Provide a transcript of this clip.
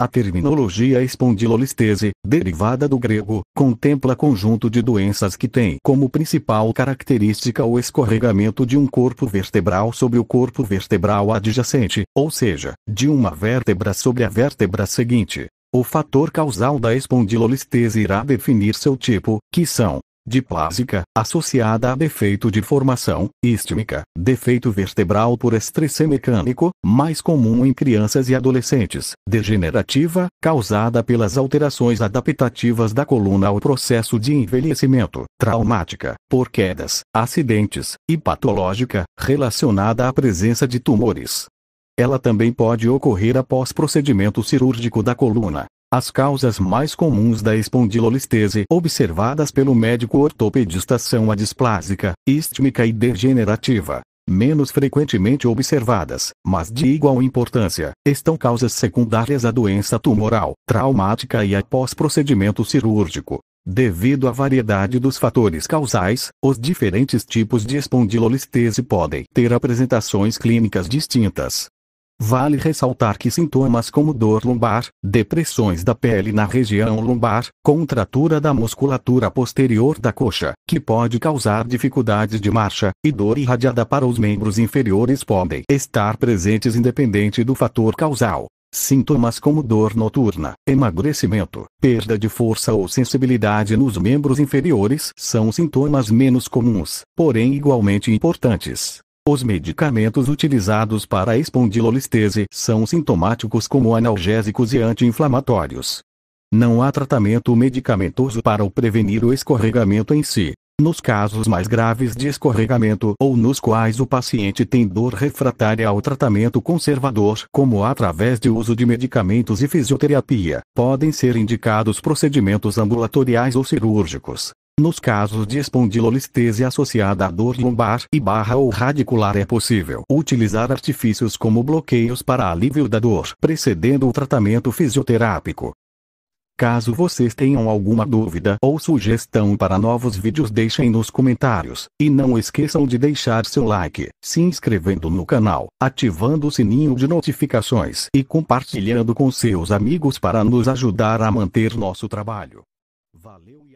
A terminologia espondilolistese, derivada do grego, contempla conjunto de doenças que tem como principal característica o escorregamento de um corpo vertebral sobre o corpo vertebral adjacente, ou seja, de uma vértebra sobre a vértebra seguinte. O fator causal da espondilolistese irá definir seu tipo, que são diplásica, associada a defeito de formação, istmica, defeito vertebral por estresse mecânico, mais comum em crianças e adolescentes, degenerativa, causada pelas alterações adaptativas da coluna ao processo de envelhecimento, traumática, por quedas, acidentes, e patológica, relacionada à presença de tumores. Ela também pode ocorrer após procedimento cirúrgico da coluna, as causas mais comuns da espondilolistese observadas pelo médico ortopedista são a displásica, istmica e degenerativa. Menos frequentemente observadas, mas de igual importância, estão causas secundárias à doença tumoral, traumática e após procedimento cirúrgico. Devido à variedade dos fatores causais, os diferentes tipos de espondilolistese podem ter apresentações clínicas distintas. Vale ressaltar que sintomas como dor lombar, depressões da pele na região lombar, contratura da musculatura posterior da coxa, que pode causar dificuldades de marcha, e dor irradiada para os membros inferiores podem estar presentes independente do fator causal. Sintomas como dor noturna, emagrecimento, perda de força ou sensibilidade nos membros inferiores são sintomas menos comuns, porém igualmente importantes. Os medicamentos utilizados para a espondilolistese são sintomáticos como analgésicos e anti-inflamatórios. Não há tratamento medicamentoso para o prevenir o escorregamento em si. Nos casos mais graves de escorregamento ou nos quais o paciente tem dor refratária ao tratamento conservador, como através de uso de medicamentos e fisioterapia, podem ser indicados procedimentos ambulatoriais ou cirúrgicos. Nos casos de espondilolistese associada à dor lombar e barra ou radicular é possível utilizar artifícios como bloqueios para alívio da dor, precedendo o tratamento fisioterápico. Caso vocês tenham alguma dúvida ou sugestão para novos vídeos deixem nos comentários, e não esqueçam de deixar seu like, se inscrevendo no canal, ativando o sininho de notificações e compartilhando com seus amigos para nos ajudar a manter nosso trabalho. Valeu!